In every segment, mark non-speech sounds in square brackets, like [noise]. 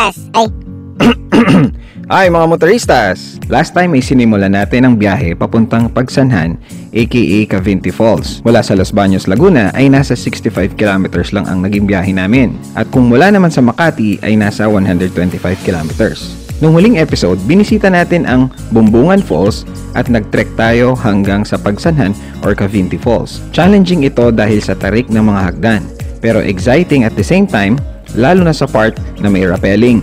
motoristas! Ay, [clears throat] Ay mga motoristas! Last time ay sinimulan natin ang biyahe papuntang Pagsanhan aka Cavinti Falls. Mula sa Los Baños, Laguna ay nasa 65 kilometers lang ang naging biyahe namin. At kung mula naman sa Makati ay nasa 125 kilometers. Nung huling episode, binisita natin ang Bumbungan Falls at nag-trek tayo hanggang sa Pagsanhan or Cavinti Falls. Challenging ito dahil sa tarik ng mga hagdan, pero exciting at the same time, lalo na sa part na may rappelling.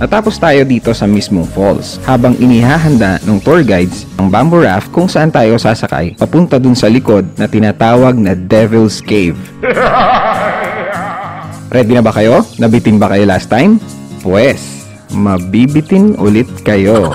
Natapos tayo dito sa mismong falls habang inihahanda ng tour guides ang bamboo raft kung saan tayo sasakay papunta dun sa likod na tinatawag na Devil's Cave. [laughs] Ready na ba kayo? Nabitin ba kayo last time? Pwes, mabibitin ulit kayo.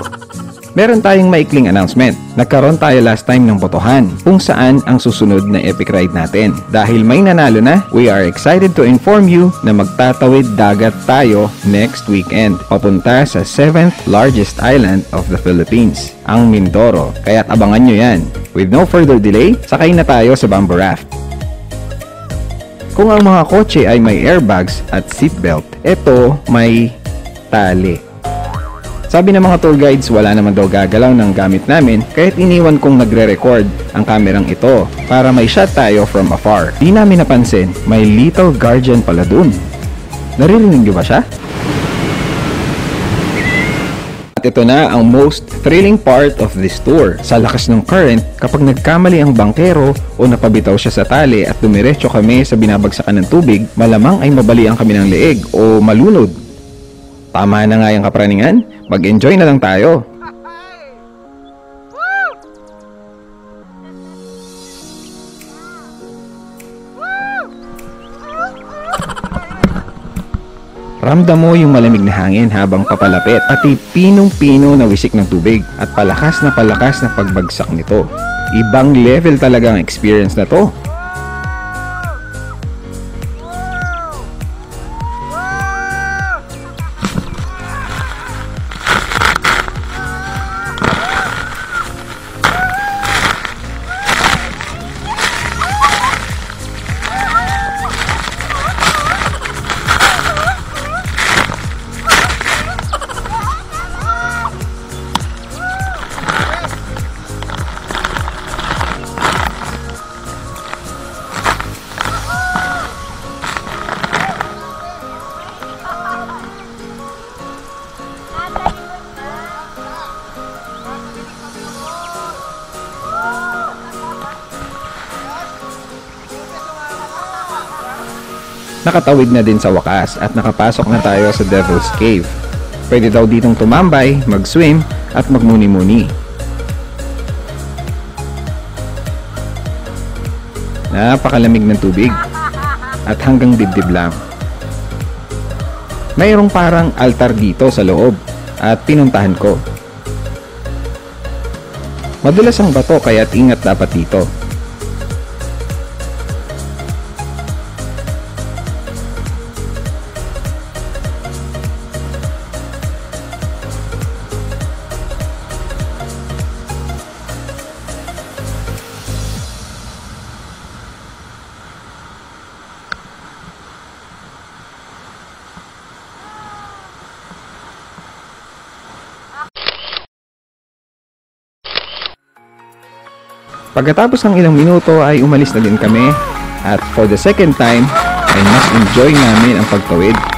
Meron tayong maikling announcement. Nagkaroon tayo last time ng botohan kung saan ang susunod na epic ride natin. Dahil may nanalo na, we are excited to inform you na magtatawid dagat tayo next weekend papunta sa 7th largest island of the Philippines, ang Mindoro. Kaya't abangan nyo yan. With no further delay, sakay na tayo sa bamboo raft. Kung ang mga kotse ay may airbags at seatbelt, ito may tali. Sabi ng mga tour guides wala naman daw gagalaw ng gamit namin kahit iniwan kong nagre-record ang kamerang ito para may shot tayo from afar. Di namin napansin, may little guardian pala dun. Naririnig niyo ba siya? At ito na ang most thrilling part of this tour. Sa lakas ng current, kapag nagkamali ang bangkero o napabitaw siya sa tali at dumiretso kami sa binabagsakan ng tubig, malamang ay mabalian kami ng leeg o malunod. Tama na nga yung kapraningan, mag-enjoy na lang tayo. Ramdam mo yung malamig na hangin habang papalapit, pati pinong-pino na wisik ng tubig at palakas na palakas na pagbagsak nito. Ibang level talaga ang experience na to. Nakatawid na din sa wakas at nakapasok na tayo sa Devil's Cave. Pwede daw ditong tumambay, mag-swim at magmuni-muni. Napakalamig ng tubig at hanggang dibdib lang. Mayroong parang altar dito sa loob at pinuntahan ko. Madulas ang bato kaya't ingat dapat dito. Pagkatapos ng ilang minuto ay umalis na din kami at for the second time ay mas enjoy namin ang pagtawid.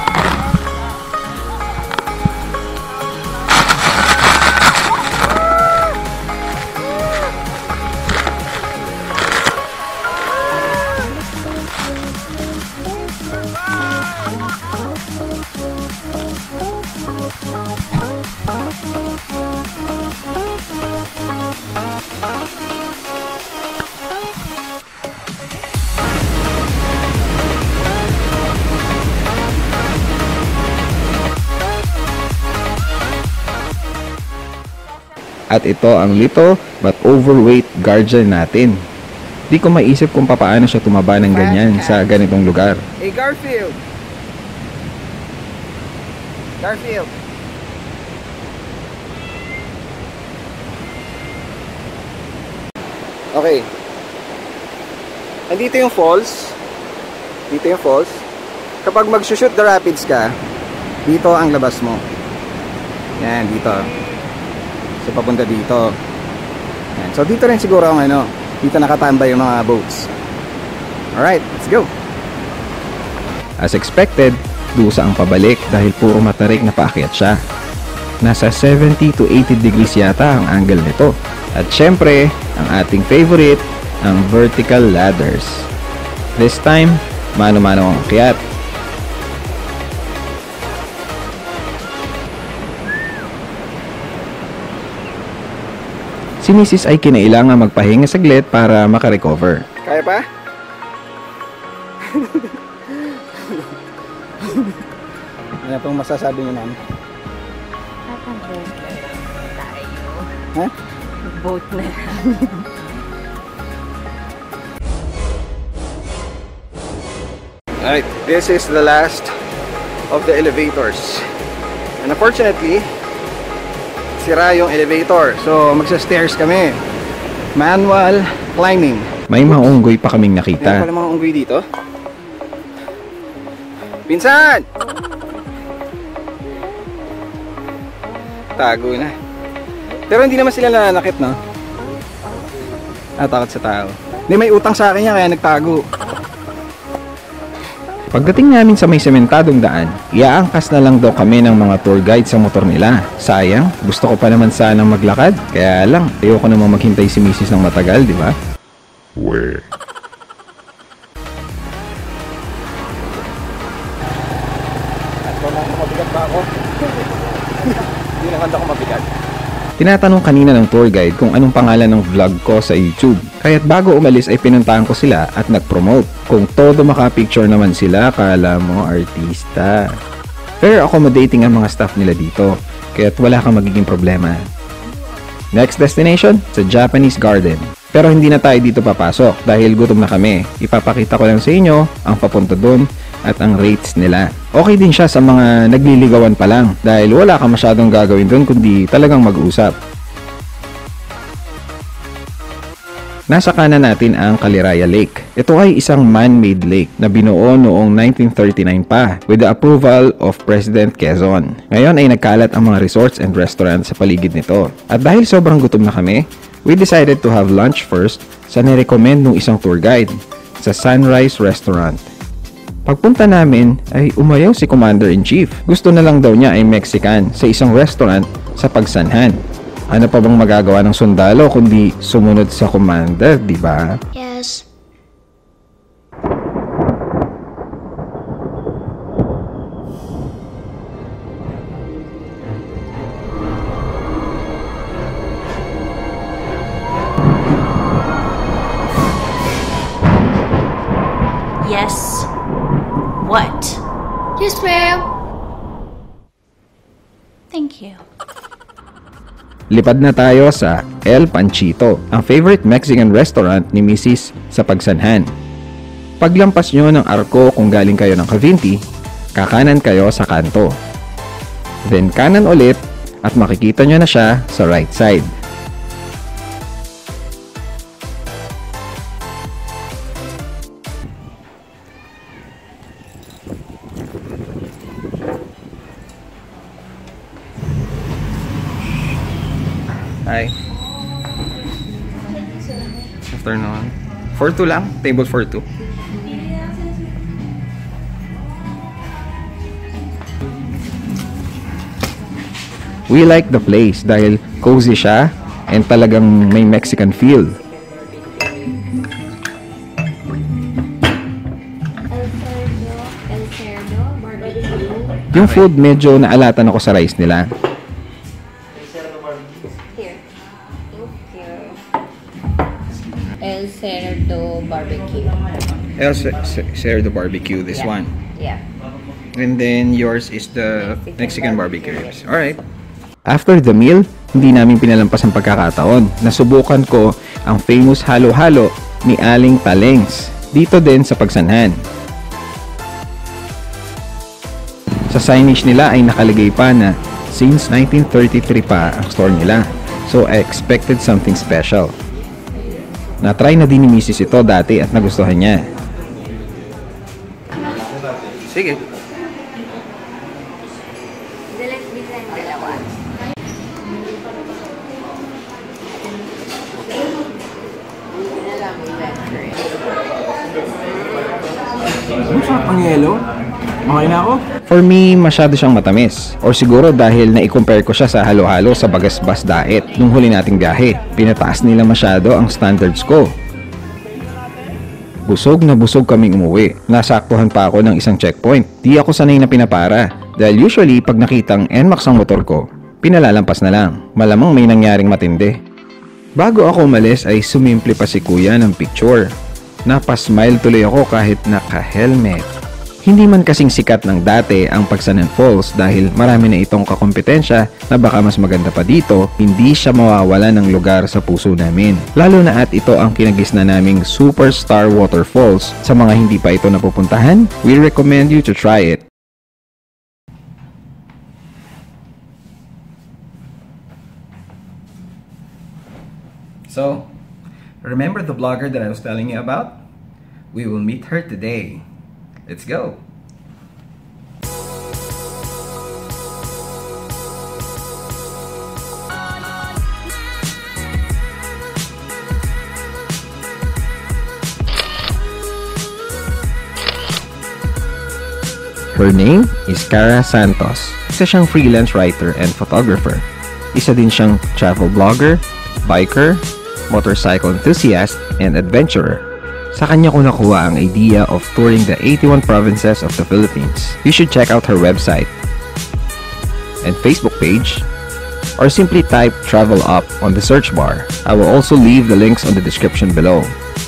At ito ang little but overweight guardian natin. Di ko maisip kung papaano siya tumaba ng ganyan sa ganitong lugar. Hey, Garfield. Garfield. Okay. Andito yung falls. Dito yung falls. kapag mag-shoot the rapids ka, dito ang labas mo. Yan, dito. So, papunta dito. Yan. So, dito rin siguro ang ano, dito nakatambay yung mga boats. Alright, let's go. As expected, dusa ang pabalik dahil puro matarik na paakyat siya. Nasa 70 to 80 degrees yata ang angle nito. At syempre, ang ating favorite, ang vertical ladders. This time, mano-mano ang akyat. Si Mrs. ay kinailangan magpahinga saglit para makarecover. Kaya pa? ano pong masasabi niyo ma'am? Nakaka-vote na lang tayo. Ha? Vote na lang. Alright, this is the last of the elevators. And unfortunately, sira yung elevator. So, magsa-stairs kami. Manual climbing. May mga unggoy pa kaming nakita. pala mga unggoy dito. Pinsan! Tago na. Pero hindi naman sila nananakit, no? Natakot sa tao. Hindi, may utang sa akin yan, kaya nagtago. Pagdating namin sa may sementadong daan, iaangkas na lang daw kami ng mga tour guide sa motor nila. Sayang, gusto ko pa naman sanang maglakad. Kaya lang, ayoko namang maghintay si Mrs. ng matagal, di ba? Mabigat ba ako? Hindi naman ako mabigat. Tinatanong kanina ng tour guide kung anong pangalan ng vlog ko sa YouTube. Kaya't bago umalis ay pinuntahan ko sila at nag-promote. Kung todo makapicture naman sila, kala mo artista. Pero accommodating ang mga staff nila dito, kaya't wala kang magiging problema. Next destination, sa Japanese Garden. Pero hindi na tayo dito papasok dahil gutom na kami. Ipapakita ko lang sa inyo ang papunta doon at ang rates nila. Okay din siya sa mga nagliligawan pa lang dahil wala ka masyadong gagawin doon kundi talagang mag-usap. Nasa kanan natin ang Kaliraya Lake. Ito ay isang man-made lake na binuo noong 1939 pa with the approval of President Quezon. Ngayon ay nagkalat ang mga resorts and restaurants sa paligid nito. At dahil sobrang gutom na kami, we decided to have lunch first sa nirecommend ng isang tour guide sa Sunrise Restaurant. Pagpunta namin ay umayaw si Commander-in-Chief. Gusto na lang daw niya ay Mexican sa isang restaurant sa Pagsanhan. Ano pa bang magagawa ng sundalo kundi sumunod sa commander, di ba? Yes. Lipad na tayo sa El Panchito, ang favorite Mexican restaurant ni Mrs. sa Pagsanhan. Paglampas nyo ng arko kung galing kayo ng Cavinti, kakanan kayo sa kanto. Then kanan ulit at makikita nyo na siya sa right side. Hi. Afternoon. For two lang? Table for two. We like the place dahil cozy siya and talagang may Mexican feel. Yung food medyo naalatan ako sa rice nila. El Cerdo Barbecue, this Yeah. one. Yeah. And then yours is the Mexican barbecue ribs. Alright. After the meal, hindi namin pinalampas ang pagkakataon. Nasubukan ko ang famous halo-halo ni Aling Talengs dito din sa Pagsanhan. Sa signage nila ay nakalagay pa na since 1933 pa ang store nila. So I expected something special. Na-try na din ni Mrs. ito dati at nagustuhan niya. Sige. Dalawa. Yun na lang, evaporate. Ang sarap ang yelo. Okay na ako. For me, masyado siyang matamis. Or siguro dahil na-compare ko siya sa halo-halo sa Bagasbas Diet nung huli nating biyahe. Pinataas nila masyado ang standards ko. Busog na busog kaming umuwi. Nasaktuhan pa ako ng isang checkpoint. Di ako sanay na pinapara. Dahil usually, pag nakitang NMAX ang motor ko, pinalalampas na lang. Malamang may nangyaring matindi. Bago ako umalis ay sumimple pa si kuya ng picture. Napasmile tuloy ako kahit naka-helmet. Hindi man kasing sikat ng dati ang Pagsanan Falls dahil marami na itong kakompetensya na baka mas maganda pa dito, hindi siya mawawala ng lugar sa puso namin. Lalo na at ito ang kinagisna naming Superstar Waterfalls. Sa mga hindi pa ito napupuntahan, we recommend you to try it. So, remember the blogger that I was telling you about? We will meet her today. Let's go. Her name is Cara Santos. Isa siyang freelance writer and photographer. Isa din siyang travel blogger, biker, motorcycle enthusiast, and adventurer. Sa kanya ko nakuha ang idea of touring the 81 provinces of the Philippines. You should check out her website and Facebook page or simply type travel up on the search bar. I will also leave the links on the description below.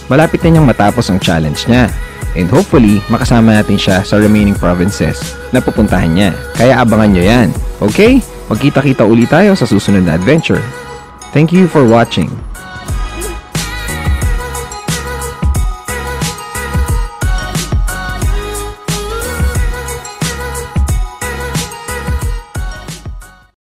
Malapit na niyang matapos ang challenge niya and hopefully makasama natin siya sa remaining provinces na pupuntahan niya. Kaya abangan niyo yan. Okay? Magkita-kita ulit tayo sa susunod na adventure. Thank you for watching.